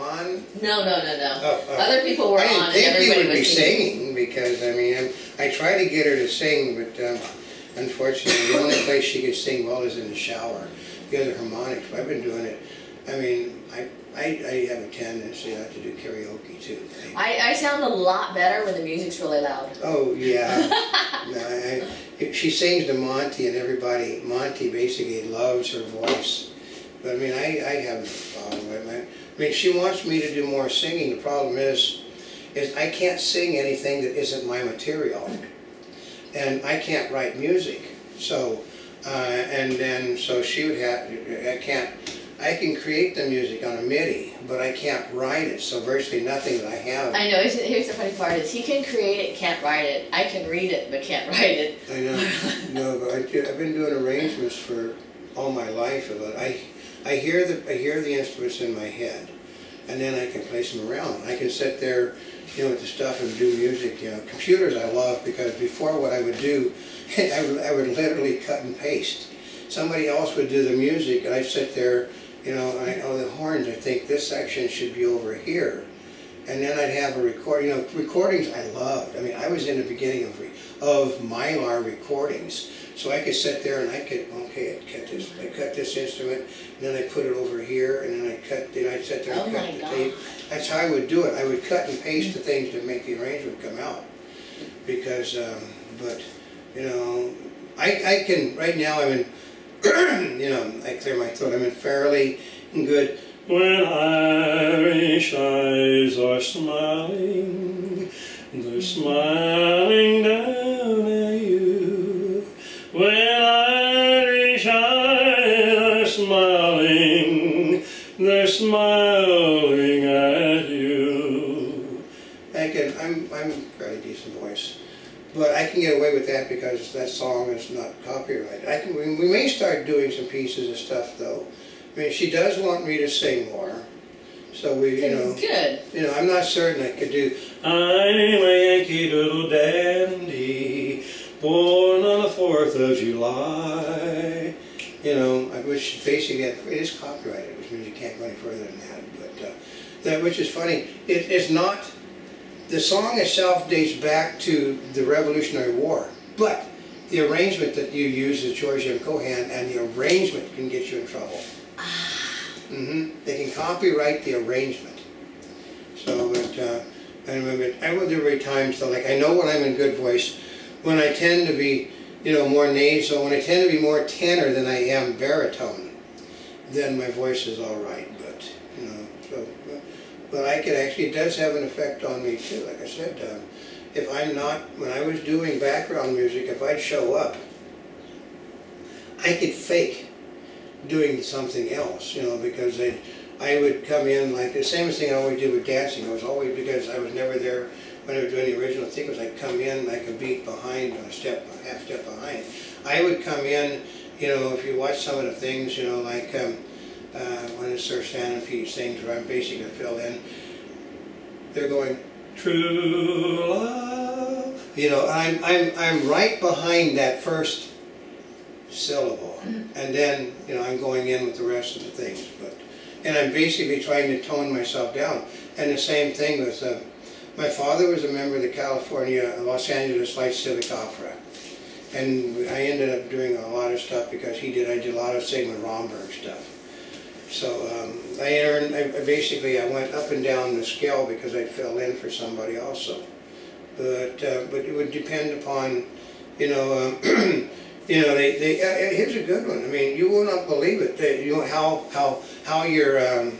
on? No, no, no, no. Oh, oh. Other people were I didn't on, and think we everybody would be singing. singing because I mean I'm, I try to get her to sing, but um, unfortunately the only place she can sing well is in the shower. The other harmonics. But I've been doing it. I mean I, I, I have a tendency not to do karaoke too. I- I, I sound a lot better when the music's really loud. Oh yeah. no, I, I, she sings to Monty, and everybody. Monty basically loves her voice. But I mean, I, I have no problem with it. I mean, she wants me to do more singing. The problem is, is I can't sing anything that isn't my material, and I can't write music. So, uh, and then so she would have. I can't. I can create the music on a MIDI, but I can't write it. So virtually nothing that I have. I know. Here's the funny part: is he can create it, can't write it. I can read it, but can't write it. I know, no, but I, I've been doing arrangements for all my life. But I, I hear the I hear the instruments in my head, and then I can place them around. I can sit there, you know, with the stuff and do music. You know, computers I love because before what I would do, I would, I would literally cut and paste. Somebody else would do the music, and I'd sit there, you know, I, oh the horns. I think this section should be over here. And then I'd have a record, you know, recordings I loved. I mean, I was in the beginning of, of Mylar recordings. So I could sit there and I could, okay, I cut this, I cut this instrument, and then I put it over here, and then I cut, then I'd sit there and Oh cut the God. tape. That's how I would do it. I would cut and paste the things to make the arrangement come out. Because, um, but, you know, I, I can, right now I'm in, you know, I clear my throat, I'm in fairly good When Irish eyes are smiling, they're smiling Irish eyes are smiling, they're smiling at you. I can, I'm, I'm fairly decent voice, but I can get away with that because that song is not copyrighted. I can, we, we may start doing some pieces of stuff though. I mean, she does want me to sing more, so we, you know, Good. you know, I'm not certain I could do. I'm You know, I wish basically that it is copyrighted, which means you can't go any further than that. But uh, that, which is funny, it is not. The song itself dates back to the Revolutionary War, but the arrangement that you use is George M. Cohan, and the arrangement can get you in trouble. hmm They can copyright the arrangement. So, but, uh, I remember, I will do every time, so like, I know when I'm in good voice, when I tend to be, you know, more nasal, when I tend to be more tenor than I am baritone, then my voice is all right, but, you know, so, but- I could actually, it does have an effect on me too, like I said, um, if I'm not, when I was doing background music, if I'd show up, I could fake doing something else, you know, because I, I would come in like the same thing I always did with dancing. It was always because I was never there when I was doing the original sequence. I'd come in like a beat behind, a step, a half step behind. I would come in, you know, if you watch some of the things, you know, like um, uh, when Sir Sanapete sings, where I'm basically fill in, they're going, True love. you know, I'm, I'm, I'm right behind that first syllable. And then, you know, I'm going in with the rest of the things. But, and I'm basically trying to tone myself down. And the same thing with, uh, my father was a member of the California, Los Angeles Light Civic Opera. And I ended up doing a lot of stuff because he did, I did a lot of Sigmund Romberg stuff. So um, I earned, I, basically, I went up and down the scale because I fell in for somebody also. But, uh, but it would depend upon, you know, um, you know, they, they, uh, here's a good one. I mean, you will not believe it. They, you know how, how, how your, um,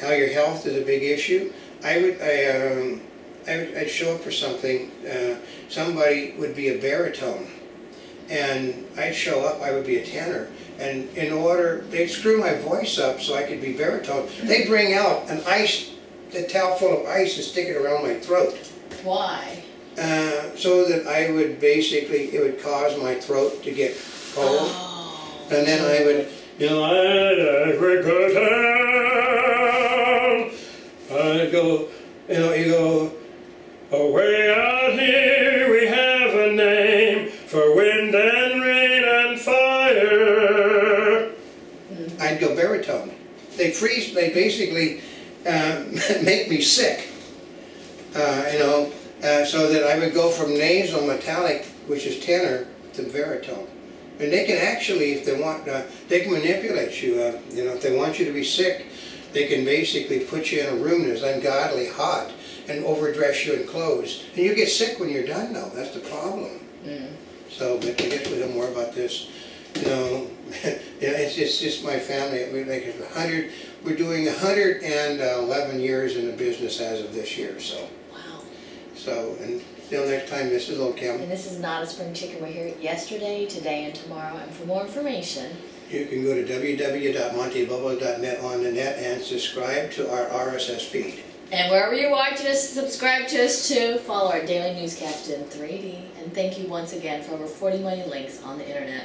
how your health is a big issue. I would, I, um, I would, I'd show up for something. Uh, somebody would be a baritone, and I'd show up. I would be a tenor, and in order, they'd screw my voice up so I could be baritone. They bring out an ice, a towel full of ice, and stick it around my throat, Why? uh, so that I would basically, it would cause my throat to get cold, Oh. and then I would. you Agricultown, I'd go baritone. They freeze, they basically, uh, make me sick. Uh, you know, uh, so that I would go from nasal metallic, which is tenor, to baritone. And they can actually, if they want, uh, they can manipulate you. Uh, you know, if they want you to be sick, they can basically put you in a room that's ungodly hot and overdress you in clothes. And you get sick when you're done, though. That's the problem. Mm. So, but I guess we'll have more about this. You know, it's, it's just my family. We're like hundred. We're doing a hundred and eleven years in the business as of this year. So, Wow. so, and until next time, Mrs. Ocam, And this is not a spring chicken. We're here yesterday, today, and tomorrow. And for more information, you can go to www.montebubbles.net on the net and subscribe to our RSS feed. and wherever you're watching us, subscribe to us too. Follow our daily newscast in 3D. And thank you once again for over 40 million links on the internet.